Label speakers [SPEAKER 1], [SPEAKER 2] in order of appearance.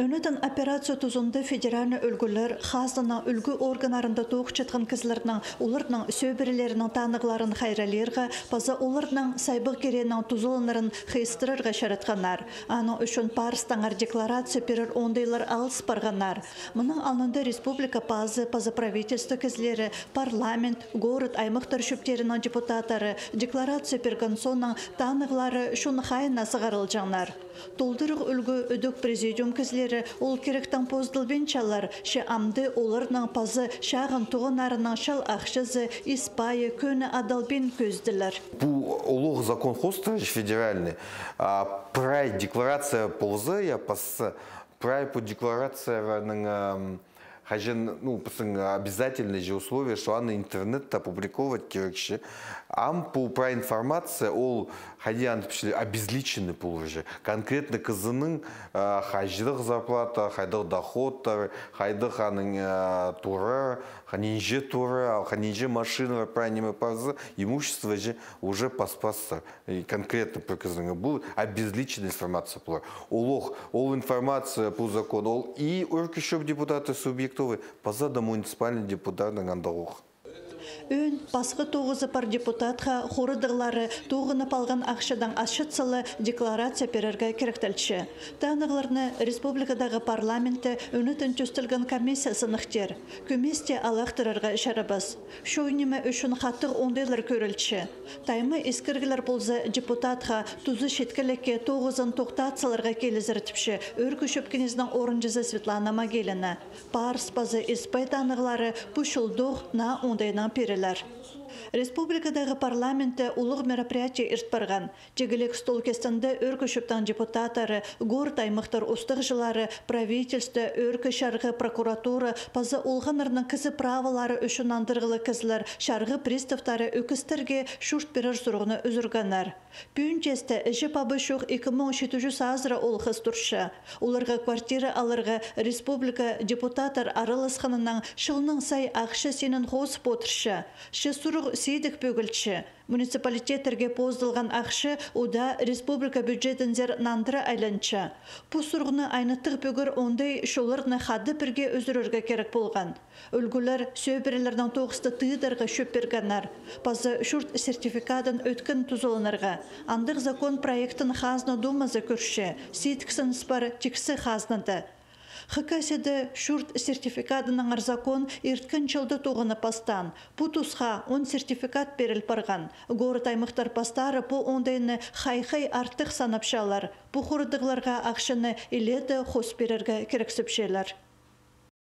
[SPEAKER 1] Өнөтін операция тузунды федеральны өлгілер хазына үлгі органарында тоқ чатқан кізлерінің олардың сөбірілерінің танығыларын хайралерға, паза олардың сайбық керенің тузылынырын хейстірірға шаратқанар. Аны үшін парыстаңар декларация перір ондайлар алыс барғанар. Мұның алынды республика пазы, паза правительство кізлері, парламент, город аймақтар шөптерінің депутаттары декларация перген соның танығылары шуны хайына сығарылжаңар. Толдырық үлгі өдік президиум кізлері ол керектен поздылбенчалар, ше амды оларның пазы шағын тұғынарының шал ақшызы Испайы көні адалбен көзділер.
[SPEAKER 2] Бұл олық закон хоста федеральный, прай декларация ползы, я пас прай по декларацияның хажен ну обязательные же условия что аны интернетте опубликовать керекші ам по про информация ол хадиан обезличенный пул конкретно кызының хаждық зарплата хайдық доходтар хайдық аның туры ханинже туры ал ханинже машина правильно пазы имущество же уже паспастар конкретно по кызының бұл обезличенная информация пулар олох ол информация по закону ол и өркішөп депутаты субъект Христовой позада муниципальный депутат Гандалух.
[SPEAKER 1] Өн басқы тоғызы пар депутатқа хорыдығлары тоғыны палған ақшадан ашытсылы декларация перерге керектелші. Тағынығыларны республикадағы парламенті өнітін түстілген комиссия сынықтер. Көместе алақтырарға шарабас. Шойнемі үшін қаттық ондайлар көрілші. Таймы ескіргілер болзы депутатқа тұзы шеткілекке тоғызын тоқтатсыларға келізіртіпші. Шөпкеніздің орынжызы Светлана Магеліна. Парс базы на periler. Республикадағы парламенті ұлық мероприятие иртпарған. Жегілек стол кестінде өркі шөптан депутатары, горд аймақтар ұстық жылары, правительство, өркі шарғы прокуратура, пазы олғанырның кізі правалары үшін андырғылы кізлер, шарғы приставтары өкістерге шүрт берір сұрғыны үзірганар. Пүйінчесті іші пабы шуқ 2700 сазыра олғыз тұршы. Оларға квартира республика депутатар арылысқанынан шылның сай ақшы сенің қос потыршы. Шы сұруқ сейдік бөгілші. Муниципалитеттерге поздылған ақшы уда республика бюджетіндер нандыра айланчы. Бұ сұрғыны айнытық бөгір ондай шолырны хады бірге өзірерге керек болған. Үлгілер сөйбірілердің тоғысты тыйдарға шөп бергенлер. Пазы шүрт сертификатын өткін тұзылынырға. Андық закон проектін хазны думазы көрші. Сейдіксін спар тіксі хазнады. Хыкаседі шүрт сертификатының арзакон ирткін жылды туғыны пастан. Тұсқа он сертификат беріл парған. Горы таймықтар пастары бұ ондайны хай-хай артық санапшалар. Бұ құрыдығларға ақшыны илеті хос берерге керексіпшелер.